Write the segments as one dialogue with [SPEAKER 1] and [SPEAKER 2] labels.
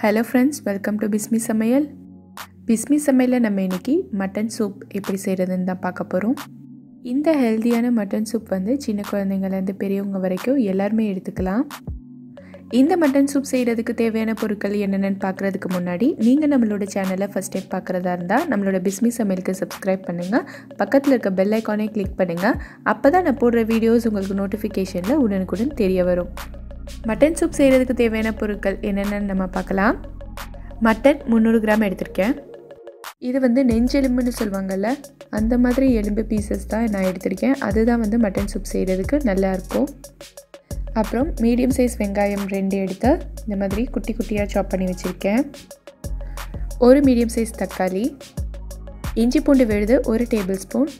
[SPEAKER 1] Hello friends welcome to Bismi சமையல் பிஸ்மி சமையலில் நம்ம இன்றைக்கி மட்டன் சூப் எப்படி செய்கிறதுன்னு தான் பார்க்க போகிறோம் இந்த ஹெல்த்தியான மட்டன் சூப் வந்து சின்ன குழந்தைங்கள்லேருந்து பெரியவங்க வரைக்கும் எல்லாருமே எடுத்துக்கலாம். இந்த மட்டன் சூப் செய்கிறதுக்கு தேவையான பொருட்கள் என்னென்னு பார்க்குறதுக்கு முன்னாடி நீங்கள் நம்மளோட சேனலை ஃபஸ்ட் டைம் பார்க்குறதா இருந்தால் நம்மளோட பிஸ்மி சமையலுக்கு சப்ஸ்கிரைப் பண்ணுங்கள் பக்கத்தில் இருக்க பெல் ஐக்கானே கிளிக் பண்ணுங்கள் அப்போ தான் நான் போடுற வீடியோஸ் உங்களுக்கு நோட்டிஃபிகேஷனில் உடனுக்குடன் தெரிய வரும். மட்டன் சூப் செய்கிறதுக்கு தேவையான பொருட்கள் என்னென்னு நம்ம பார்க்கலாம். மட்டன் முந்நூறு கிராம் எடுத்திருக்கேன். இது வந்து நெஞ்செலும்புன்னு சொல்லுவாங்கள்ல அந்த மாதிரி எலும்பு பீசஸ் தான் நான் எடுத்திருக்கேன். அதுதான் வந்து மட்டன் சூப் செய்கிறதுக்கு நல்லாயிருக்கும் அப்புறம் மீடியம் சைஸ் வெங்காயம் ரெண்டு எடுத்து இந்த மாதிரி குட்டி குட்டியாக சாப் பண்ணி வச்சுருக்கேன். ஒரு மீடியம் சைஸ் தக்காளி இஞ்சி பூண்டு விழுது ஒரு டேபிள் ஸ்பூன்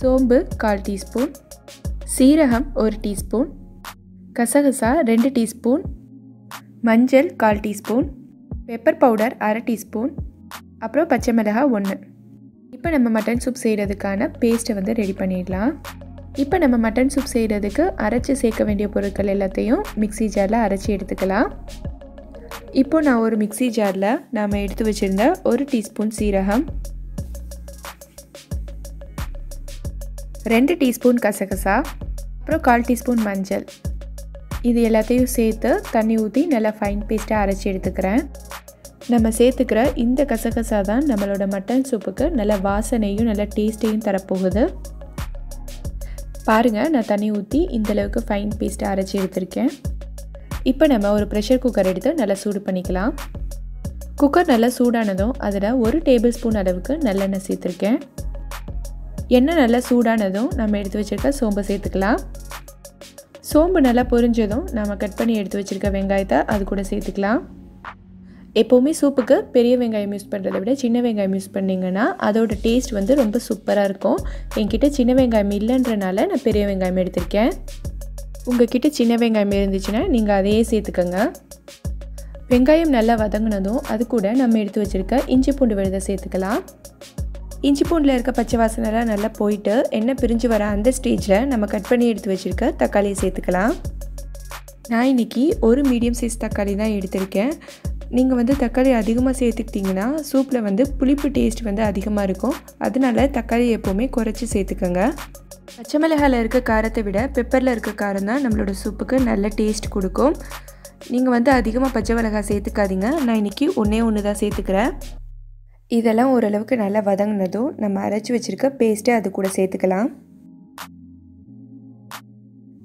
[SPEAKER 1] சோம்பு கால் டீஸ்பூன் சீரகம் ஒரு டீஸ்பூன் கசகசா ரெண்டு டீஸ்பூன் மஞ்சள் கால் டீஸ்பூன் பெப்பர் பவுடர் அரை டீஸ்பூன் அப்புறம் பச்சை மிளகாய் ஒன்று இப்போ நம்ம மட்டன் சூப் செய்கிறதுக்கான பேஸ்ட்டை வந்து ரெடி பண்ணிடலாம். இப்போ நம்ம மட்டன் சூப் செய்கிறதுக்கு அரைச்சி சேர்க்க வேண்டிய பொருட்கள் எல்லாத்தையும் மிக்ஸி ஜாரில் அரைச்சி எடுத்துக்கலாம். இப்போ நான் ஒரு மிக்ஸி ஜாரில் நாம் எடுத்து வச்சுருந்த ஒரு டீஸ்பூன் சீரகம் ரெண்டு டீஸ்பூன் கசகசா அப்புறம் கால் டீஸ்பூன் மஞ்சள். இது எல்லாத்தையும் சேர்த்து தண்ணி ஊற்றி நல்லா ஃபைன் பேஸ்ட்டாக அரைச்சி எடுத்துக்கிறேன். நம்ம சேர்த்துக்கிற இந்த கசகசா தான் நம்மளோட மட்டன் சூப்புக்கு நல்ல வாசனையும் நல்ல டேஸ்ட்டையும் தரப்போகுது. பாருங்கள் நான் தண்ணி ஊற்றி இந்தளவுக்கு ஃபைன் பேஸ்ட்டாக அரைச்சி எடுத்திருக்கேன். இப்போ நம்ம ஒரு ப்ரெஷர் குக்கர் எடுத்து நல்லா சூடு பண்ணிக்கலாம். குக்கர் நல்லா சூடானதும் அதில் ஒரு டேபிள் ஸ்பூன் அளவுக்கு நல்லெண்ணெய் சேர்த்துருக்கேன். எண்ணெய் நல்லா சூடானதும் நம்ம எடுத்து வச்சுருக்க சோம்பு சேர்த்துக்கலாம். சோம்பு நல்லா பொரிஞ்சதும் நம்ம கட் பண்ணி எடுத்து வச்சுருக்க வெங்காயத்தை அது கூட சேர்த்துக்கலாம். எப்போவுமே சூப்புக்கு பெரிய வெங்காயம் யூஸ் பண்ணுறதை விட சின்ன வெங்காயம் யூஸ் பண்ணிங்கன்னா அதோட டேஸ்ட் வந்து ரொம்ப சூப்பராக இருக்கும். என்கிட்ட சின்ன வெங்காயம் இல்லைன்றனால நான் பெரிய வெங்காயம் எடுத்திருக்கேன். உங்ககிட்ட சின்ன வெங்காயம் இருந்துச்சுன்னா நீங்கள் அதையே சேர்த்துக்கோங்க. வெங்காயம் நல்லா வதங்கினதும் அது கூட நம்ம எடுத்து வச்சுருக்க இஞ்சி பூண்டு விழுதை சேர்த்துக்கலாம். இஞ்சி பூண்டில் இருக்க பச்சை வாசனைலாம் நல்லா போயிட்டு எண்ணெய் பிரிஞ்சு வர அந்த ஸ்டேஜில் நம்ம கட் பண்ணி எடுத்து வச்சுருக்க தக்காளியை சேர்த்துக்கலாம். நான் இன்றைக்கி ஒரு மீடியம் சைஸ் தக்காளி தான் எடுத்திருக்கேன். நீங்கள் வந்து தக்காளி அதிகமாக சேர்த்துக்கிட்டிங்கன்னா சூப்பில் வந்து புளிப்பு டேஸ்ட் வந்து அதிகமாக இருக்கும். அதனால தக்காளி எப்போவுமே குறைச்சி சேர்த்துக்கோங்க. பச்சை மிளகாயில் இருக்க காரத்தை விட பெப்பரில் இருக்க காரம் தான் நம்மளோட சூப்புக்கு நல்ல டேஸ்ட் கொடுக்கும். நீங்கள் வந்து அதிகமாக பச்சை மிளகாய் சேர்த்துக்காதீங்க. நான் இன்றைக்கி ஒன்றே ஒன்று தான் சேர்த்துக்கிறேன். இதெல்லாம் ஓரளவுக்கு நல்லா வதங்கினதும் நம்ம அரைச்சி வச்சுருக்க பேஸ்ட்டை அது கூட சேர்த்துக்கலாம்.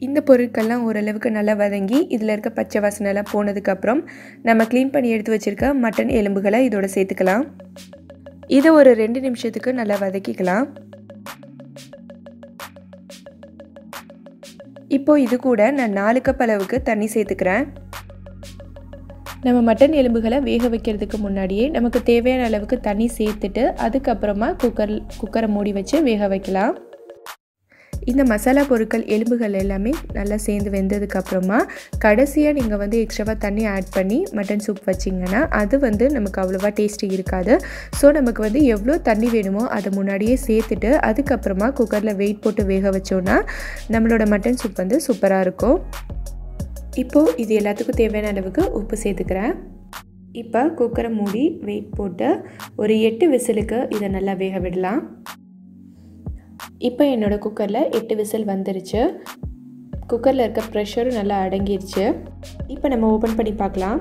[SPEAKER 1] இந்த பொருட்கள்லாம் ஓரளவுக்கு நல்லா வதங்கி இதில் இருக்க பச்சை வாசனைலாம் போனதுக்கப்புறம் நம்ம க்ளீன் பண்ணி எடுத்து வச்சுருக்க மட்டன் எலும்புகளை இதோட சேர்த்துக்கலாம். இதை ஒரு ரெண்டு நிமிஷத்துக்கு நல்லா வதக்கிக்கலாம். இப்போது இது கூட நான் நாலு கப் அளவுக்கு தண்ணி சேர்த்துக்கிறேன். நம்ம மட்டன் எலும்புகளை வேக வைக்கிறதுக்கு முன்னாடியே நமக்கு தேவையான அளவுக்கு தண்ணி சேர்த்துட்டு அதுக்கப்புறமா குக்கர் குக்கரை மூடி வச்சு வேக வைக்கலாம். இந்த மசாலா பொருட்கள் எலும்புகள் எல்லாமே நல்லா சேர்ந்து வெந்ததுக்கப்புறமா கடைசியாக நீங்கள் வந்து எக்ஸ்ட்ராவாக தண்ணி ஆட் பண்ணி மட்டன் சூப் வச்சிங்கன்னா அது வந்து நமக்கு அவ்வளோவா டேஸ்ட்டு இருக்காது. ஸோ நமக்கு வந்து எவ்வளோ தண்ணி வேணுமோ அதை முன்னாடியே சேர்த்துட்டு அதுக்கப்புறமா குக்கரில் வெயிட் போட்டு வேக வச்சோன்னா நம்மளோட மட்டன் சூப் வந்து சூப்பராக இருக்கும். இப்போது இது எல்லாத்துக்கும் தேவையான அளவுக்கு உப்பு சேர்த்துக்கிறேன். இப்போ குக்கரை மூடி வெயிட் போட்டு ஒரு எட்டு விசிலுக்கு இதை நல்லா வேக விடலாம். இப்போ என்னோடய குக்கரில் எட்டு விசில் வந்துருச்சு. குக்கரில் இருக்க ப்ரெஷரும் நல்லா அடங்கிருச்சு. இப்போ நம்ம ஓப்பன் பண்ணி பார்க்கலாம்.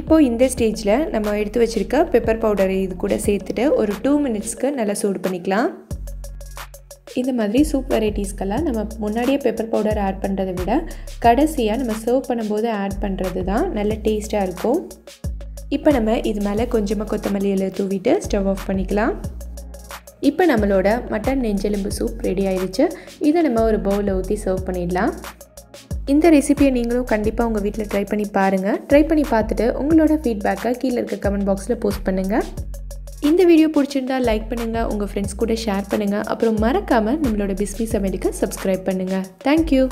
[SPEAKER 1] இப்போது இந்த ஸ்டேஜில் நம்ம எடுத்து வச்சுருக்க பெப்பர் பவுடரை இது கூட சேர்த்துட்டு ஒரு டூ மினிட்ஸ்க்கு நல்லா சூடு பண்ணிக்கலாம். இந்த மாதிரி சூப் வெரைட்டிஸ்க்கெல்லாம் நம்ம முன்னாடியே பெப்பர் பவுடர் ஆட் பண்ணுறதை விட கடைசியாக நம்ம சர்வ் பண்ணும்போது ஆட் பண்ணுறது தான் நல்ல டேஸ்ட்டாக இருக்கும். இப்போ நம்ம இது மேலே கொஞ்சமாக கொத்தமல்லி இலை தூவிட்டு ஸ்டவ் ஆஃப் பண்ணிக்கலாம். இப்போ நம்மளோட மட்டன் நெஞ்செலும்பு சூப் ரெடி ஆயிடுச்சு இதை நம்ம ஒரு பவுலில் ஊற்றி சர்வ் பண்ணிடலாம். இந்த ரெசிபியை நீங்களும் கண்டிப்பாக உங்கள் வீட்டில் ட்ரை பண்ணி பாருங்கள் ட்ரை பண்ணி பார்த்துட்டு உங்களோட ஃபீட்பேக்கை கீழே இருக்க கமெண்ட் பாக்ஸில் போஸ்ட் பண்ணுங்கள் இந்த வீடியோ பிடிச்சிருந்தா லைக் பண்ணுங்கள் உங்கள் ஃப்ரெண்ட்ஸ் கூட ஷேர் பண்ணுங்கள் அப்புறம் மறக்காமல் நம்மளோட பிஸ்மி சமையலுக்கு சப்ஸ்கிரைப் பண்ணுங்கள் தேங்க்யூ